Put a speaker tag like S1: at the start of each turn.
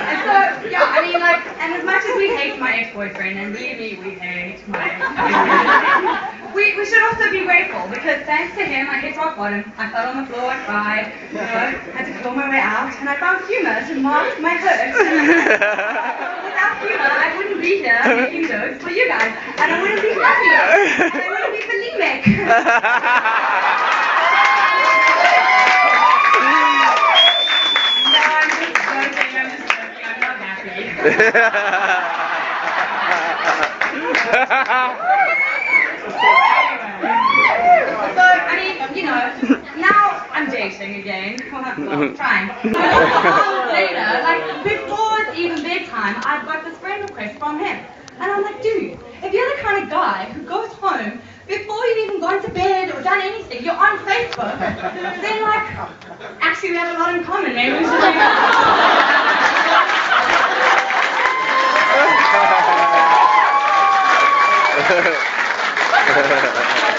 S1: and so, yeah, I mean, like, and as much as we hate my ex-boyfriend, and me, we hate my we, we should also be grateful, because thanks to him, I hit rock bottom. I fell on the floor, I cried, you know, had to claw my way out, and I found humor to mask my hurt. Without humor, I wouldn't be here making jokes for you guys, and I wouldn't be happy, and I wouldn't be bulimic. So, I mean, you know, now I'm dating again. Well, well, trying. Later, like before it's even bedtime, I've got this friend request from him. And I'm like, dude, if you're the kind of guy who goes home before you've even gone to bed or done anything, you're on Facebook, then like, actually we have a lot in common. Maybe we should ハハハハ。